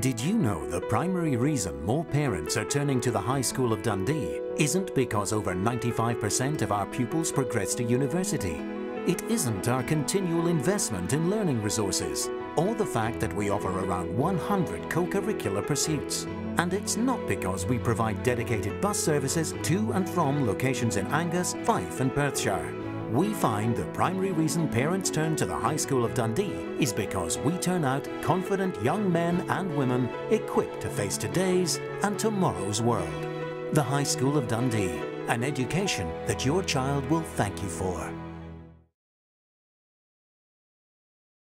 Did you know the primary reason more parents are turning to the High School of Dundee isn't because over 95% of our pupils progress to university? It isn't our continual investment in learning resources, or the fact that we offer around 100 co-curricular pursuits. And it's not because we provide dedicated bus services to and from locations in Angus, Fife and Perthshire. We find the primary reason parents turn to the High School of Dundee is because we turn out confident young men and women equipped to face today's and tomorrow's world. The High School of Dundee, an education that your child will thank you for.